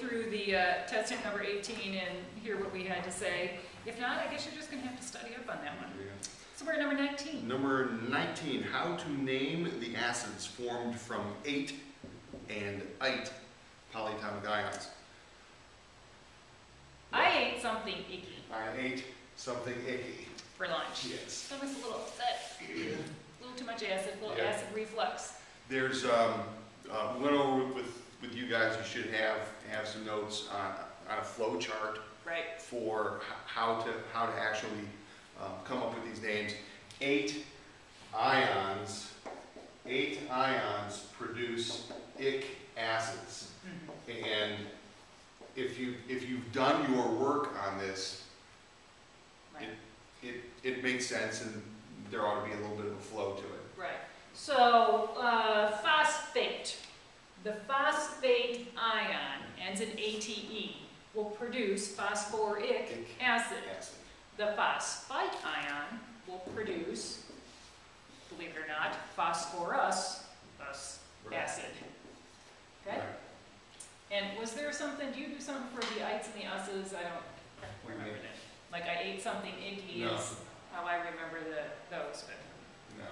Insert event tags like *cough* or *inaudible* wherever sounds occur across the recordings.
through the uh, test number 18 and hear what we had to say. If not, I guess you're just going to have to study up on that one. So we're at number 19. Number 19, how to name the acids formed from ate and ite polyatomic ions. I ate something icky I ate something icky. for lunch. Yes. I was a little upset. A little too much acid, a little Yeah. acid reflux. There's, um, uh, went over with, with you guys, you should have, have some notes on, on a flow chart Right. for h- how to, how to actually, um, come up with these names. Ate ions, ate ions produce ic acids. Mhm. And if you, if you've done your work on this, Right. it, it makes sense and there ought to be a little bit of a flow to it. Right. So, uh, phosphate. The phosphate ion ends in ATE will produce phosphoric acid. Acid. The phosphite ion will produce, believe it or not, phosphorus, thus acid. Okay? Right. And was there something, do you do something for the ites and the us's? I don't What do you remember that. Like I ate something icky No. is how I remember the, those, but. No.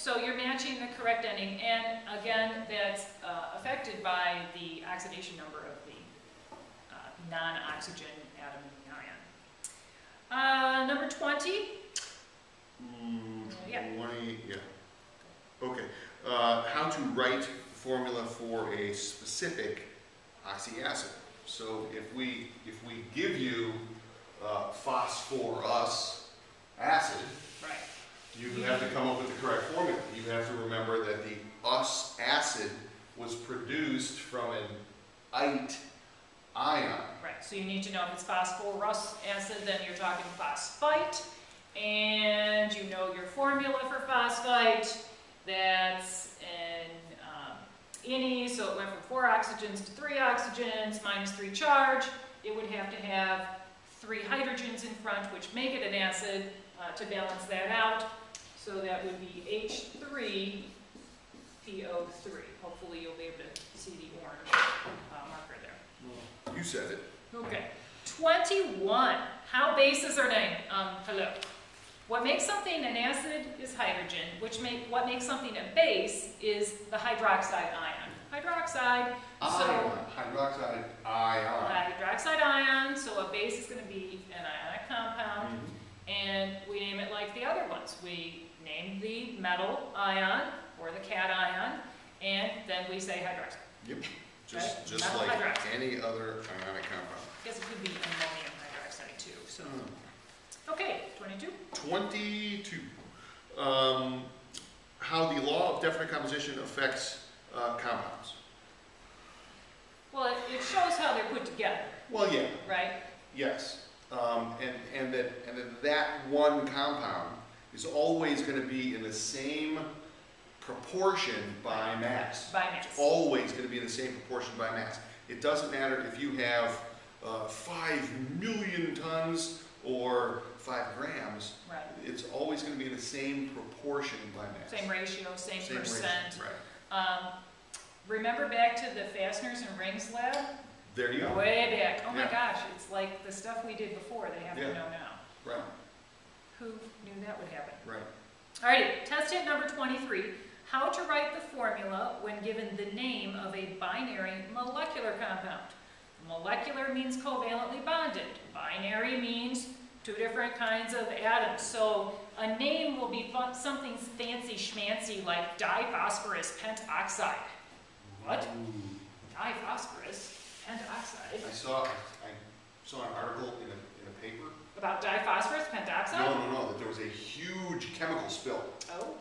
So you're matching the correct ending, and again, that's uh, affected by the oxidation number of the uh, non-oxygen atom in the ion. Uh, Number 20, Ooh, Yeah. twenty, yeah. Okay, uh, how to write formula for a specific oxyacid. So if we, if we give you, uh, phosphorous acid, right, you have to come up with the correct formula. You have to remember that the us acid was produced from an ite ion. right, so you need to know if it's phosphorous acid, then you're talking phosphite, and you know your formula for phosphite, that's an um, so it went from four oxygens to three oxygens, minus three charge. It would have to have three hydrogens in front, which make it an acid, uh, to balance that out. So that would be H3PO3. Hopefully you'll be able to see the orange uh, marker there. You said it. Okay. 21. How bases are named? Um, hello. What makes something an acid is hydrogen, which make, what makes something a base is the hydroxide ion. Hydroxide, Ion, so hydroxide ion. hydroxide ion, so a base is going to be an ionic compound, Mhm. and we name the other ones. We name the metal ion or the cation, and then we say hydroxide. Yep, just, just metal like hydroxide. any other ionic compound. I guess it could be ammonium hydroxide too, so. Hmm. Okay, 22. Twenty-two, um, how the law of definite composition affects, uh, compounds. Well, it, it shows how they're put together, Well, yeah, right? yes, that, and that that one compound is always gonna be in the same proportion by mass. By mass. It's always gonna be in the same proportion by mass. It doesn't matter if you have, uh, five million tons or five grams, Right. it's always gonna be in the same proportion by mass. Same ratio, same, Same ratio, percent. Right, Um, remember back to the fasteners and rings lab? there you go, Way back. Oh my gosh, it's like the stuff we did before, they have to know now. Right, Who knew that would happen? right. Alrighty, test hit number 23. How to write the formula when given the name of a binary molecular compound. Molecular means covalently bonded. Binary means two different kinds of atoms. So a name will be fun, something fancy schmancy like diphosphorus pentoxide. What? Ooh. Diphosphorus pentoxide? I saw, I saw an article in a, in a paper, About diphosphorus pentoxide? no, no, no, that there was a huge chemical spill Oh,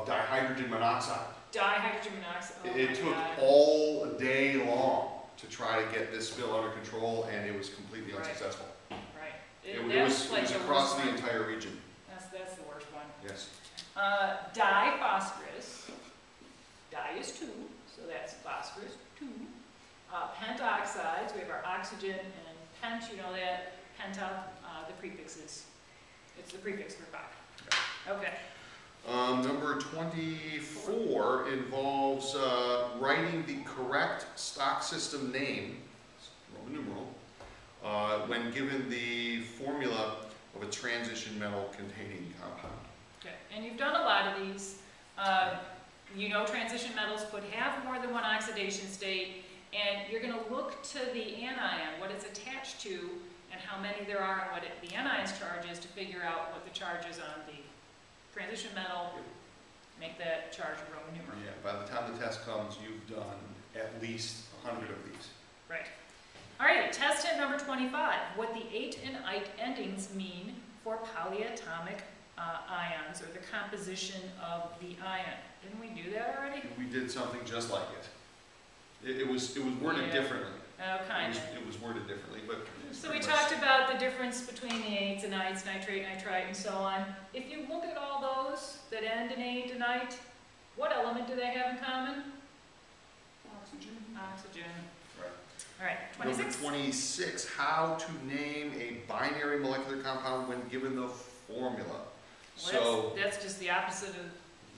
of dihydrogen monoxide. dihydrogen monoxide. Oh It- my took God. all day long to try to get this spill under control, and it was completely Right. unsuccessful. Right. It It- it that's was, it like was the across worst the one. entire region, That's, that's the worst one. yes. Uh, diphosphorus, di is two, so that's phosphorus, two. Uh, pentoxides, we have our oxygen and pent, you know that, penta, uh, the prefix is, it's the prefix for five. Okay, Um, number twenty-four involves, uh, writing the correct stock system name Roman numeral, uh, when given the formula of a transition metal containing compound. Okay, and you've done a lot of these. Uh, You know transition metals could have more than one oxidation state, and you're gonna look to the anion, what it's attached to, and how many there are, and what it- the anion's charge is to figure out what the charge is on the transition metal, make that charge a Roman numeral. Yeah, by the time the test comes, you've done at least a hundred of these. Right. All right, test hint number twenty-five, what the ate and ite endings mean for polyatomic uh, ions, or the composition of the ion. Didn't we do that already? We did something just like it. It, it was, it was worded Yeah. differently. Oh, It was, it was worded differently, but. So we talked about the difference between the ates and ites, nitrate, nitrite, and so on. If you look at all those that end in ate and ite, what element do they have in common? Oxygen. Oxygen. Right. All right, Number twenty-six? twenty-six, how to name a binary molecular compound when given the formula. So, Well, that's, that's just the opposite of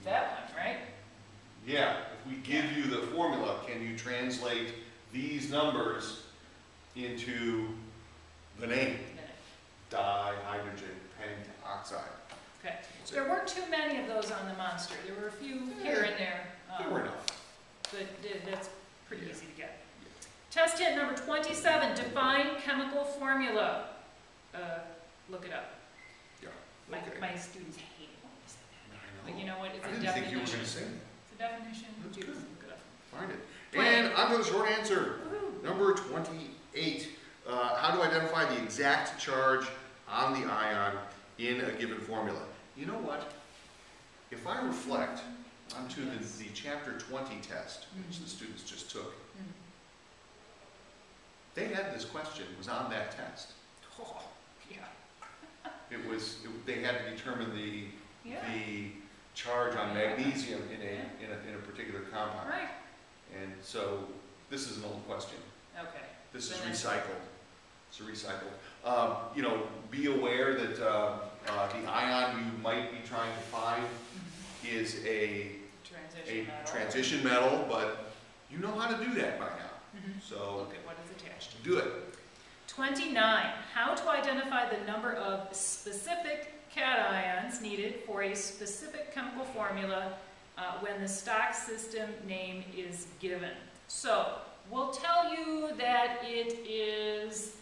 that one, right? yeah, if we give you the formula, can you translate these numbers into the name? Dihydrogen pentoxide. Okay. There weren't too many of those on the monster. There were a few here and there. There um, were enough. But th- that's pretty Yeah. easy to get. Test hint number twenty-seven, define chemical formula. Uh, look it up. Yeah, My, okay. my students hate it when I say that. I But you know. what, it's I a didn't think you were definition. gonna say that. It's a definition, That's good. look it up. Find it. And on to the short answer. Number twenty-eight, uh, how to identify the exact charge on the ion in a given formula. You know what? If I reflect onto the, Yes. the chapter twenty test, which the Mhm. students just took, Mm. they had this question, it was on that test. Oh, yeah, *laughs* It was, it- they had to determine the, yeah, the charge on magnesium in a, in a, in a particular compound. right, And so, this is an old question. okay. This is Then it's- recycled. It's recycled. Um, you know, be aware that, uh, uh, the ion you might be trying to find Mhm. is a, Transition a metal. transition metal, but you know how to do that by now. Mhm. So, Look at what is attached do it. 29, how to identify the number of specific cations needed for a specific chemical formula uh, when the stock system name is given. So, we'll tell you that it is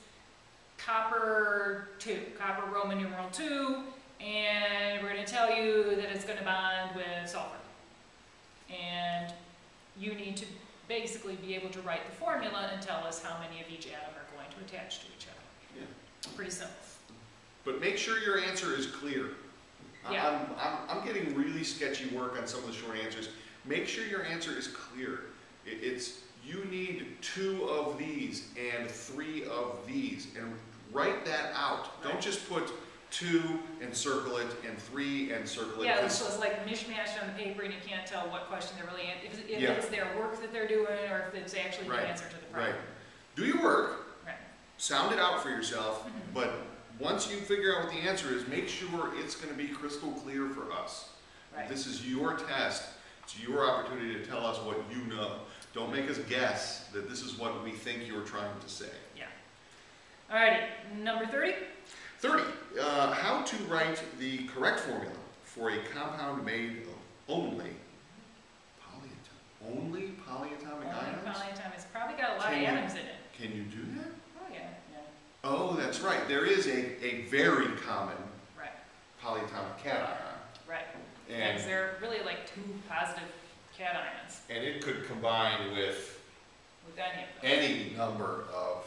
copper 2, copper Roman numeral 2, and we're going to tell you that it's going to bond with sulfur. And you need to basically be able to write the formula and tell us how many of each atom are going to attach to each other. Yeah. Pretty simple. But make sure your answer is clear. Yeah. I'm, I'm, I'm getting really sketchy work on some of the short answers. Make sure your answer is clear. It, it's, you need two of these and three of these, and write that out. Don't just put two and circle it, and three and circle it. Yeah, so it's like mishmashed on the paper and you can't tell what question they're really, an- if, if Yeah. it's their work that they're doing or if it's actually the answer to the problem. Right. Do your work, Right. sound it out for yourself, Mhm. but once you figure out what the answer is, make sure it's gonna be crystal clear for us. Right. This is your test. It's your opportunity to tell us what you know. Don't make us guess that this is what we think you're trying to say. Yeah. Alrighty, number 30? 30. Uh, how to write the correct formula for a compound made of only polyatomic, only polyatomic Only ions? polyatomic, it's probably got a lot of Can you- atoms in it. Can you do that? Oh, yeah, yeah, Oh, right. There is a, a very common right, polyatomic cation. right. And And, they're really like two positive cations and it could combine with with any of them. any number of,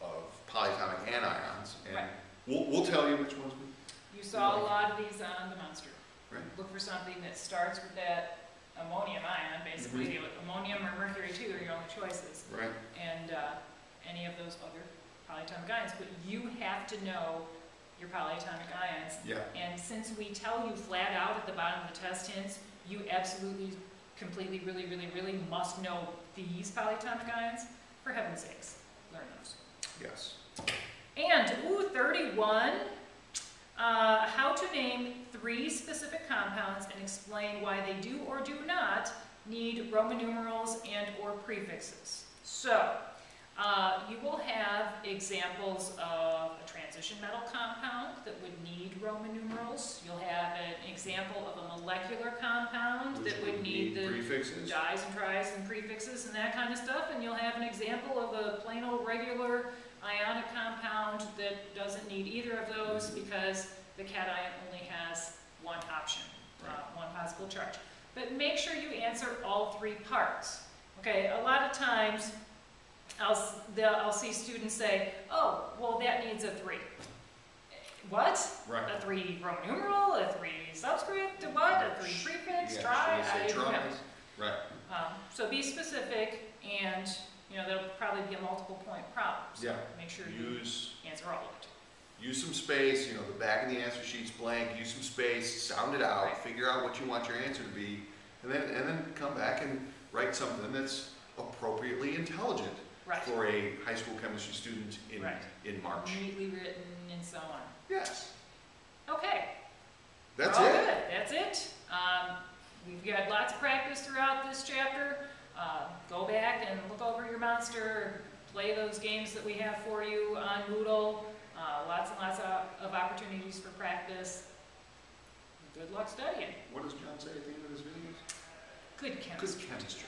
of polyatomic anions. And Right. we'll, we'll tell you which ones we, You saw a lot of these on the monster. Right. Look for something that starts with that ammonium ion, basically, Mm-hmm. ammonium or mercury too are your only choices. right? and uh, any of those other polyatomic ions, but you have to know your polyatomic ions. Yeah. And since we tell you flat out at the bottom of the test hints, you absolutely, completely, really, really, really must know these polyatomic ions. For heaven's sakes, learn those. Yes. And, ooh, 31, uh, how to name three specific compounds and explain why they do or do not need Roman numerals and or prefixes. So, Uh, you will have examples of a transition metal compound that would need Roman numerals. You'll have an example of a molecular compound Which that would need the Prefixes? dyes and tris and prefixes and that kind of stuff, and you'll have an example of a plain old regular ionic compound that doesn't need either of those because the cation only has one option, uh, one possible charge. But make sure you answer all three parts. Okay, a lot of times, I'll, I'll see students say, oh, well, that needs a three. What? Right. A three Roman numeral, a three subscript, a what, a three prefix, Yeah, tri, I don't know. Right, Um, so be specific and, you know, there'll probably be a multiple point problem. So Yeah. Make sure you use, answer all of it. use some space, you know, the back of the answer sheet's blank, use some space, sound it out, Right. figure out what you want your answer to be, and then, and then come back and write something that's appropriately intelligent Right. for a high school chemistry student in, Right. in March. Neatly written and so on. Yes, Okay. that's we're all it. good. That's it. Um, we've got lots of practice throughout this chapter. Uh, go back and look over your monster, play those games that we have for you on Moodle. Uh, lots and lots of, of opportunities for practice. Good luck studying. What does John say at the end of his videos? Good chemistry. Good chemistry.